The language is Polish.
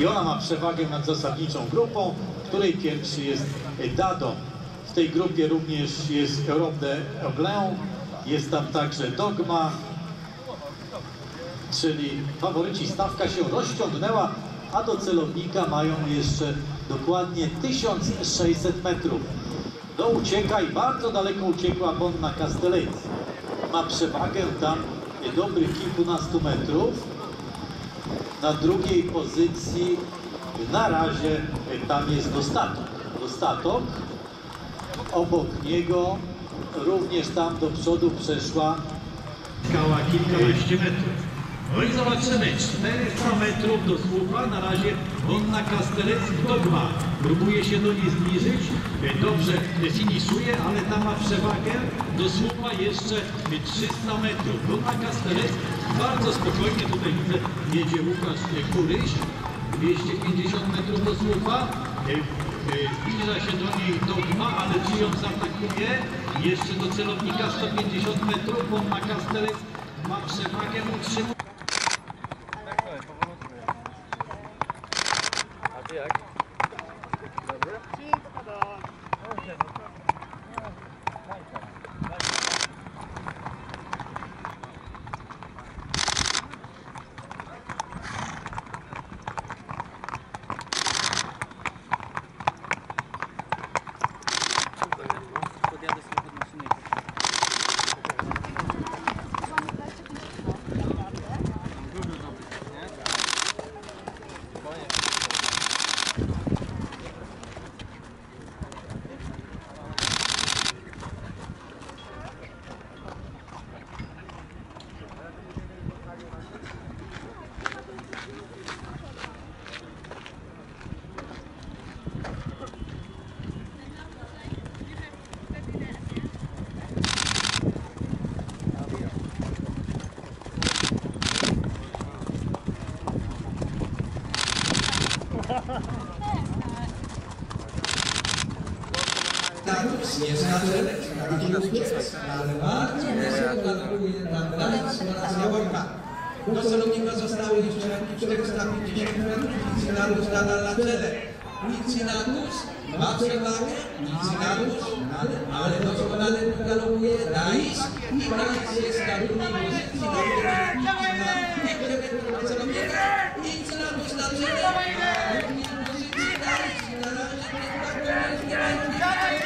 i ona ma przewagę nad zasadniczą grupą, której pierwszy jest Dado. W tej grupie również jest Europe de Oblę, jest tam także Dogma, czyli faworyci stawka się rozciągnęła, a do celownika mają jeszcze dokładnie 1600 metrów. No ucieka i bardzo daleko uciekła Bonna Castellet. Ma przewagę tam dobrych kilkunastu metrów. Na drugiej pozycji na razie tam jest Dostatok. Dostatok. Obok niego również tam do przodu przeszła skała kilkanaście metrów. No i zobaczymy, 400 metrów do słupa, na razie Bonna Castellet dogma. Próbuje się do niej zbliżyć, dobrze finiszuje, ale tam ma przewagę, do słupa jeszcze 300 metrów. Bonna Castellet bardzo spokojnie, tutaj widzę, jedzie Łukasz Kuryś, 250 metrów do słupa. Zbliża się do niej dogma, ale czy ją zaatakuje? Jeszcze do celownika 150 metrów, Bonna Castellet ma przewagę, utrzymuje. Jak? Dobry? Podjadę status nie znaczy, ale bardzo mocno brakuje nam dalej Jaworka. Do celownika zostały jeszcze 450 metrów, Licinatus nadal na czele. Licinatus ma przewagę, Licinatus, ale, ale do czego dalej galopuje Rais i Rais jest na drugiej pozycji, na drugiej pozycji, celownika, Licinatus na czele, na drugiej pozycji Rais, na razie nie ma